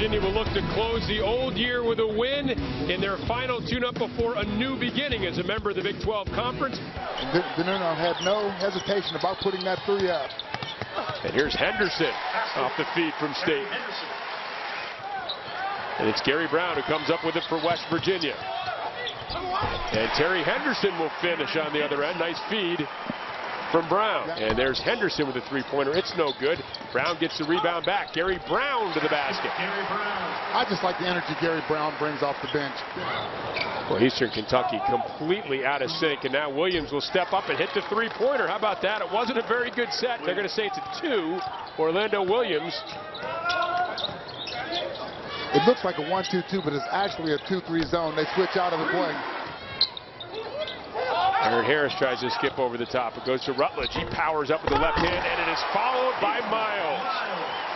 Virginia will look to close the old year with a win in their final tune-up before a new beginning as a member of the Big 12 Conference. DiNunno had no hesitation about putting that three up. And here's Henderson off the feed from State. And it's Gary Browne who comes up with it for West Virginia. And Terry Henderson will finish on the other end. Nice feed from Browne. And there's Henderson with a three-pointer. It's no good. Browne gets the rebound back. Gary Browne to the basket. Gary Browne. I just like the energy Gary Browne brings off the bench. Well, Eastern Kentucky completely out of sync, and now Williams will step up and hit the three-pointer. How about that? It wasn't a very good set. They're going to say it's a two. Orlando Williams. It looks like a 1-2-2, but it's actually a 2-3 zone. They switch out of the play. Harris tries to skip over the top. It goes to Rutledge. He powers up with the left hand, and it is followed by Miles.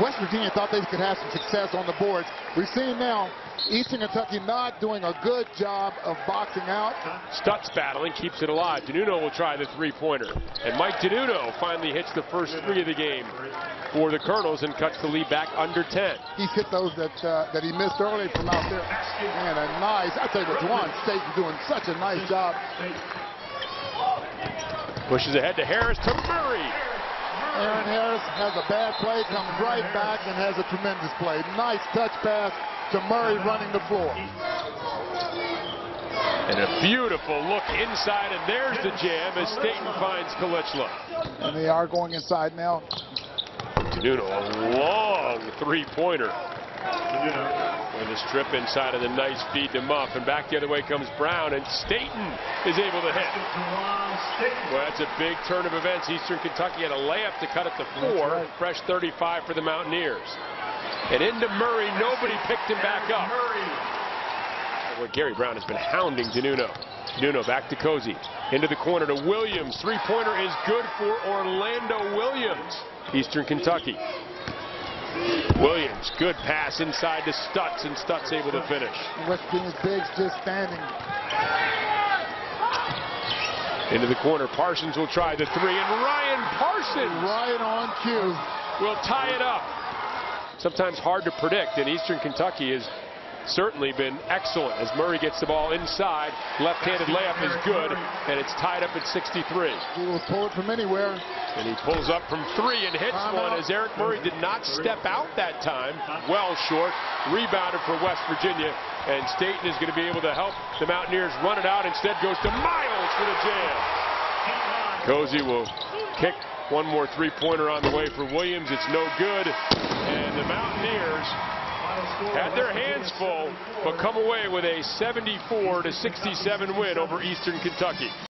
West Virginia thought they could have some success on the boards. We've seen now Eastern Kentucky not doing a good job of boxing out. Stutz battling, keeps it alive. DiNunno will try the three-pointer. And Mike DiNunno finally hits the first three of the game for the Colonels and cuts the lead back under 10. He's hit those that uh, that he missed early from out there. Man, a nice, I tell you what, Juwan Staten's doing such a nice job. Pushes ahead to Harris to Murray. Eron Harris has a bad play, comes right back and has a tremendous play. Nice touch pass to Murray running the floor. And a beautiful look inside, and there's the jam as Staten finds Kilicli. And they are going inside now. DiNunno, a long three-pointer. With a strip inside of the nice feed to Muff, and back the other way comes Browne, and Staten is able to hit. Well, that's a big turn of events. Eastern Kentucky had a layup to cut it to four. Fresh 35 for the Mountaineers. And into Murray, nobody picked him back up. Well, Gary Browne has been hounding DiNunno. DiNunno back to Cosey. Into the corner to Williams. Three-pointer is good for Orlando Williams. Eastern Kentucky. Williams, good pass inside to Stutz, and Stutz able to finish. West Virginia's bigs just standing. Into the corner, Parsons will try the three, and Ryan Parsons Right on cue. will tie it up. Sometimes hard to predict, and Eastern Kentucky has certainly been excellent as Murray gets the ball inside. Left-handed layup is good, and it's tied up at 63. He will pull it from anywhere. And he pulls up from three and hits one as Aaric Murray did not step out that time. Well short. Rebounded for West Virginia. And Staten is going to be able to help the Mountaineers run it out. Instead goes to Miles for the jam. Cosey will kick one more three-pointer on the way for Williams. It's no good. And the Mountaineers had their hands full, but come away with a 74 to 67 win over Eastern Kentucky.